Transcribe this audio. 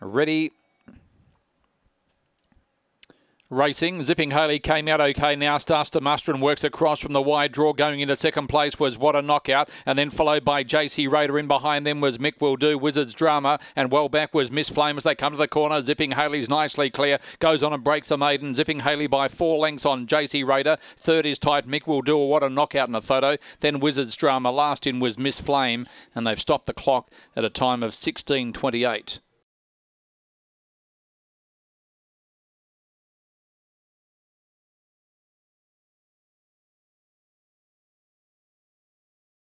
Ready. Racing, Zipping Haley came out okay now, starts to muster and works across from the wide draw. Going into second place was What a Knockout, and then followed by JC Raider. In behind them was Mick Will Do, Wizards Drama, and well back was Miss Flame as they come to the corner. Zipping Haley's nicely clear, goes on and breaks the maiden. Zipping Haley by four lengths on JC Raider. Third is tight, Mick Will Do, What a Knockout in the photo. Then Wizards Drama. Last in was Miss Flame, and they've stopped the clock at a time of 16.28.